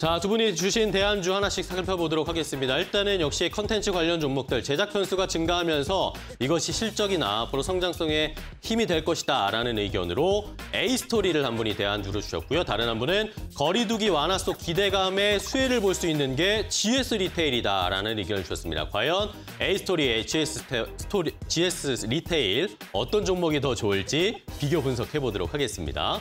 자, 두 분이 주신 대안주 하나씩 살펴보도록 하겠습니다. 일단은 역시 컨텐츠 관련 종목들 제작 편수가 증가하면서 이것이 실적이나 앞으로 성장성에 힘이 될 것이다 라는 의견으로 에이스토리를 한 분이 대안주로 주셨고요. 다른 한 분은 거리두기 완화 속 기대감에 수혜를 볼 수 있는 게 GS 리테일이다 라는 의견을 주셨습니다. 과연 에이스토리의 GS, 스토리, GS 리테일 어떤 종목이 더 좋을지 비교 분석해 보도록 하겠습니다.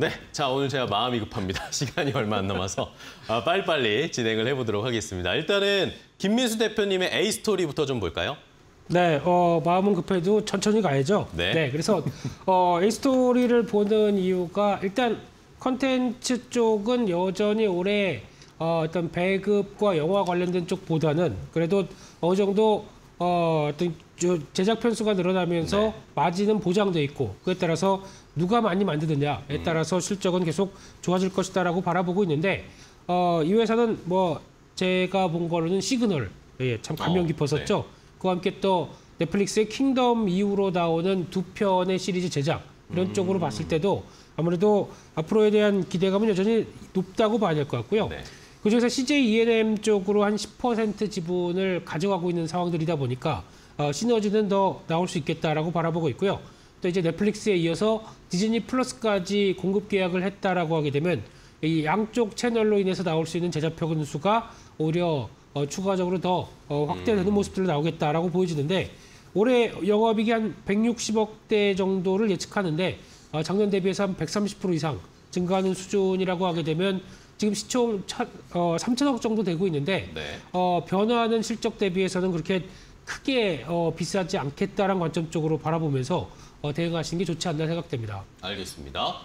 네, 자 오늘 제가 마음이 급합니다. 시간이 얼마 안 남아서 아, 빨리빨리 진행을 해보도록 하겠습니다. 일단은 김민수 대표님의 A 스토리부터 좀 볼까요? 네, 어, 마음은 급해도 천천히 가야죠. 네. 그래서 어, A 스토리를 보는 이유가 일단 컨텐츠 쪽은 여전히 올해 어, 어떤 배급과 영화 관련된 쪽보다는 그래도 어느 정도 어, 어떤 저 제작 편수가 늘어나면서 네. 마진은 보장돼 있고 그에 따라서 누가 많이 만드느냐에 음. 따라서 실적은 계속 좋아질 것이다라고 바라보고 있는데 어, 이 회사는 뭐 제가 본 거로는 시그널 예, 참 감명 어, 깊었었죠. 그와 함께 또 넷플릭스의 킹덤 이후로 나오는 두 편의 시리즈 제작 이런 음. 쪽으로 봤을 때도 아무래도 앞으로에 대한 기대감은 여전히 높다고 봐야 될 것 같고요. 네. 그중에서 CJ E&M 쪽으로 한 10% 지분을 가져가고 있는 상황들이다 보니까 어, 시너지는 더 나올 수 있겠다라고 바라보고 있고요. 또 이제 넷플릭스에 이어서 디즈니 플러스까지 공급 계약을 했다라고 하게 되면 이 양쪽 채널로 인해서 나올 수 있는 제작 편수가 오히려 어, 추가적으로 더 어, 확대되는 모습들로 나오겠다라고 보여지는데 올해 영업이익이 한 160억 대 정도를 예측하는데 어, 작년 대비해서 한 130% 이상 증가하는 수준이라고 하게 되면 지금 시총 차, 어, 3천억 정도 되고 있는데 네. 어, 변화하는 실적 대비해서는 그렇게 크게 어, 비싸지 않겠다라는 관점 쪽으로 바라보면서 어, 대응하시는 게 좋지 않나 생각됩니다. 알겠습니다.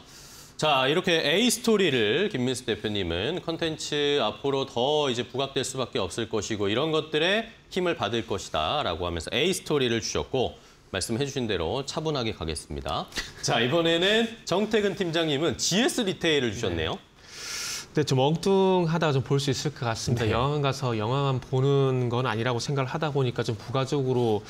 자, 이렇게 A 스토리를 김민수 대표님은 컨텐츠 앞으로 더 이제 부각될 수밖에 없을 것이고 이런 것들에 힘을 받을 것이다라고 하면서 A 스토리를 주셨고 말씀해 주신 대로 차분하게 가겠습니다. 자, 이번에는 정태근 팀장님은 GS 리테일을 주셨네요. 네, 좀 엉뚱하다가 좀 볼 수 있을 것 같습니다. 네. 영화관 가서 영화만 보는 건 아니라고 생각을 하다 보니까 좀 부가적으로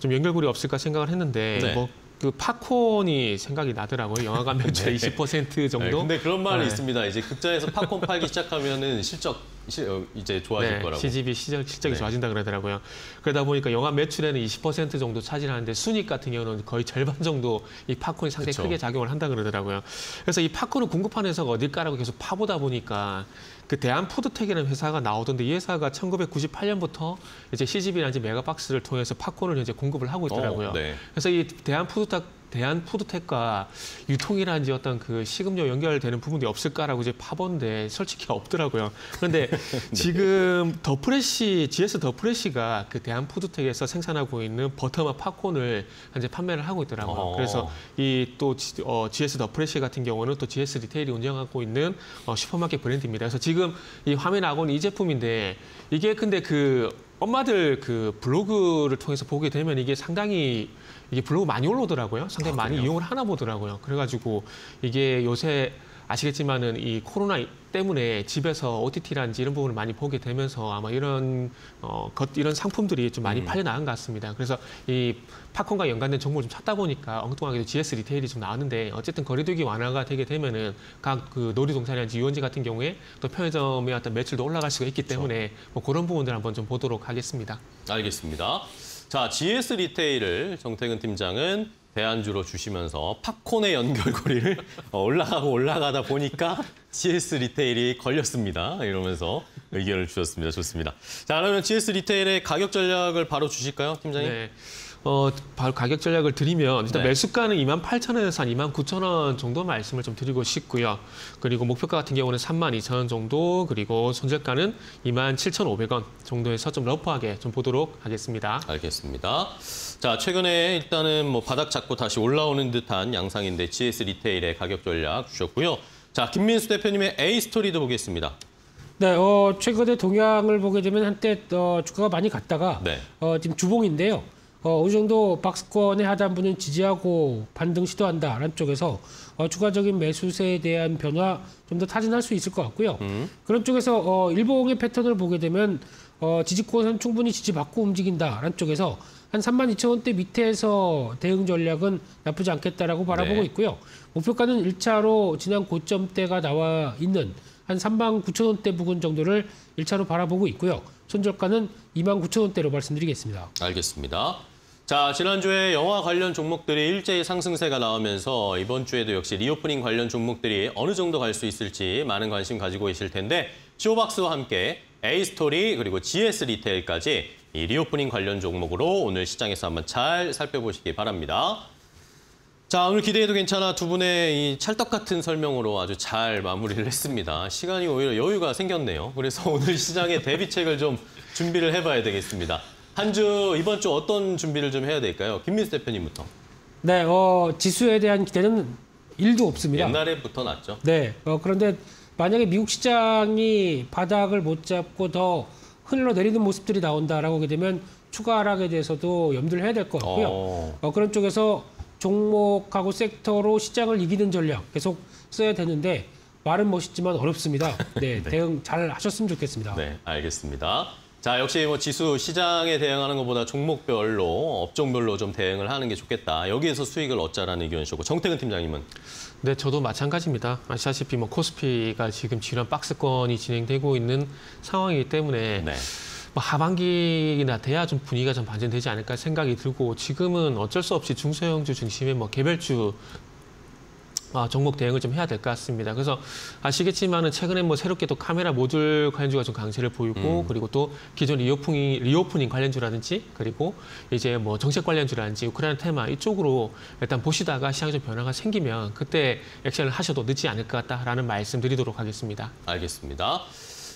좀 연결고리 없을까 생각을 했는데 네. 뭐 그 팝콘이 생각이 나더라고요. 영화관 매출의 네. 20% 정도. 네, 근데 그런 말이 네. 있습니다. 이제 극장에서 팝콘 팔기 시작하면은 실적 시- 어, 이제 좋아질 네, 거라고. CGV 실적, 실적이 네. 좋아진다 그러더라고요. 그러다 보니까 영화 매출에는 20% 정도 차지하는데 순익 같은 경우는 거의 절반 정도 이 팝콘이 상당히 그쵸. 크게 작용을 한다 그러더라고요. 그래서 이 팝콘을 공급하는 회사가 어딜까라고 계속 파보다 보니까 그 대한푸드텍이라는 회사가 나오던데 이 회사가 1998년부터 이제 CGV랑 메가박스를 통해서 팝콘을 이제 공급을 하고 있더라고요. 어, 네. 그래서 이 대한푸드텍 대한 푸드텍과 유통이라든지 어떤 그 식음료 연결되는 부분이 없을까라고 이제 파봤는데 솔직히 없더라고요. 그런데 지금 더 프레시 GS 더 프레시가 그 대한 푸드텍에서 생산하고 있는 버터맛 팝콘을 현재 판매를 하고 있더라고요. 어. 그래서 이 또 어, GS 더 프레시 같은 경우는 또 GS 리테일이 운영하고 있는 어, 슈퍼마켓 브랜드입니다. 그래서 지금 이 화면에 있는 이 제품인데 이게 근데 그 엄마들 그 블로그를 통해서 보게 되면 이게 상당히 이게 블로그 많이 올라오더라고요. 상당히 아, 많이? 이용을 하나 보더라고요. 그래가지고 이게 요새 아시겠지만은 이 코로나 때문에 집에서 OTT라든지 이런 부분을 많이 보게 되면서 아마 이런 어, 것, 이런 상품들이 좀 음. 많이 팔려 나간 것 같습니다. 그래서 이 팝콘과 연관된 정보를 좀 찾다 보니까 엉뚱하게도 GS 리테일이 좀 나왔는데 어쨌든 거리두기 완화가 되게 되면은 각 그 놀이동산이라든지 유원지 같은 경우에 또 편의점의 어떤 매출도 올라갈 수가 있기 때문에 뭐 그런 부분들 한번 좀 보도록 하겠습니다. 알겠습니다. 자, GS 리테일을 정태근 팀장은 대안주로 주시면서 팝콘의 연결고리를 어, 올라가고 올라가다 보니까 GS 리테일이 걸렸습니다. 이러면서 의견을 주셨습니다. 좋습니다. 자, 그러면 GS 리테일의 가격 전략을 바로 주실까요, 팀장님? 네. 어, 바로 가격 전략을 드리면 일단 네. 매수가는 2만 8천 원에서 한 2만 9천 원 정도 말씀을 좀 드리고 싶고요. 그리고 목표가 같은 경우는 3만 2천 원 정도, 그리고 손절가는 2만 7천 500원 정도에서 좀 러프하게 좀 보도록 하겠습니다. 알겠습니다. 자, 최근에 일단은 뭐 바닥 잡고 다시 올라오는 듯한 양상인데 GS 리테일의 가격 전략 주셨고요. 자, 김민수 대표님의 A 스토리도 보겠습니다. 네, 어, 최근에 동향을 보게 되면 한때 어, 주가가 많이 갔다가 네. 어, 지금 주봉인데요. 어, 어느 정도 박스권의 하단부는 지지하고 반등 시도한다라는 쪽에서 어, 추가적인 매수세에 대한 변화 좀 더 타진할 수 있을 것 같고요. 그런 쪽에서 어, 일봉의 패턴을 보게 되면 어, 지지권은 충분히 지지받고 움직인다라는 쪽에서 한 32,000원대 밑에서 대응 전략은 나쁘지 않겠다라고 바라보고 네. 있고요. 목표가는 1차로 지난 고점대가 나와 있는 한 39,000원대 부근 정도를 1차로 바라보고 있고요. 손절가는 29,000원대로 말씀드리겠습니다. 알겠습니다. 자, 지난주에 영화 관련 종목들이 일제히 상승세가 나오면서 이번 주에도 역시 reopening 관련 종목들이 어느 정도 갈 수 있을지 많은 관심 가지고 계실 텐데 쇼박스와 함께 에이스토리 그리고 GS 리테일까지 이 reopening 관련 종목으로 오늘 시장에서 한번 잘 살펴보시기 바랍니다. 자, 오늘 기대해도 괜찮아 두 분의 이 찰떡 같은 설명으로 아주 잘 마무리를 했습니다. 시간이 오히려 여유가 생겼네요. 그래서 오늘 시장의 대비책을 좀 준비를 해봐야 되겠습니다. 한 주 이번 주 어떤 준비를 좀 해야 될까요? 김민수 대표님부터. 네, 어, 지수에 대한 기대는 일도 없습니다. 옛날에부터 났죠. 네. 어, 그런데 만약에 미국 시장이 바닥을 못 잡고 더 흘러내리는 모습들이 나온다라고 하게 되면 추가 하락에 대해서도 염두를 해야 될 것 같고요. 어, 어, 그런 쪽에서 종목하고 섹터로 시장을 이기는 전략 계속 써야 되는데 말은 멋있지만 어렵습니다. 네, 대응 잘 하셨으면 좋겠습니다. 네, 알겠습니다. 자, 역시 뭐 지수 시장에 대응하는 것보다 종목별로 업종별로 좀 대응을 하는 게 좋겠다. 여기에서 수익을 얻자라는 의견이셨고 정태근 팀장님은 네, 저도 마찬가지입니다. 아시다시피 뭐 코스피가 지금 지난 박스권이 진행되고 있는 상황이기 때문에 네. 뭐 하반기나 돼야 좀 분위기가 좀 반전되지 않을까 생각이 들고 지금은 어쩔 수 없이 중소형주 중심의 뭐 개별주 아, 종목 대응을 좀 해야 될 것 같습니다. 그래서 아시겠지만은 최근에 뭐 새롭게 또 카메라 모듈 관련주가 좀 강세를 보이고 그리고 또 기존 reopening reopening 관련주라든지 그리고 이제 뭐 정책 관련주라든지 우크라이나 테마 이쪽으로 일단 보시다가 시장에 좀 변화가 생기면 그때 액션을 하셔도 늦지 않을 것 같다라는 말씀 드리도록 하겠습니다. 알겠습니다.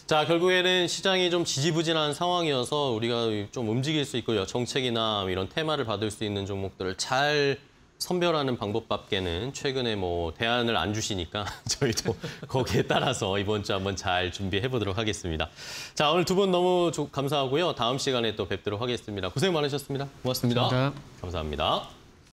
자, 결국에는 시장이 좀 지지부진한 상황이어서 우리가 좀 움직일 수 있고요. 정책이나 이런 테마를 받을 수 있는 종목들을 잘 선별하는 방법밖에는 최근에 뭐 대안을 안 주시니까 저희도 거기에 따라서 이번 주 한번 잘 준비해 보도록 하겠습니다. 자, 오늘 두 분 너무 조- 감사하고요. 다음 시간에 또 뵙도록 하겠습니다. 고생 많으셨습니다. 고맙습니다. 감사합니다. 감사합니다.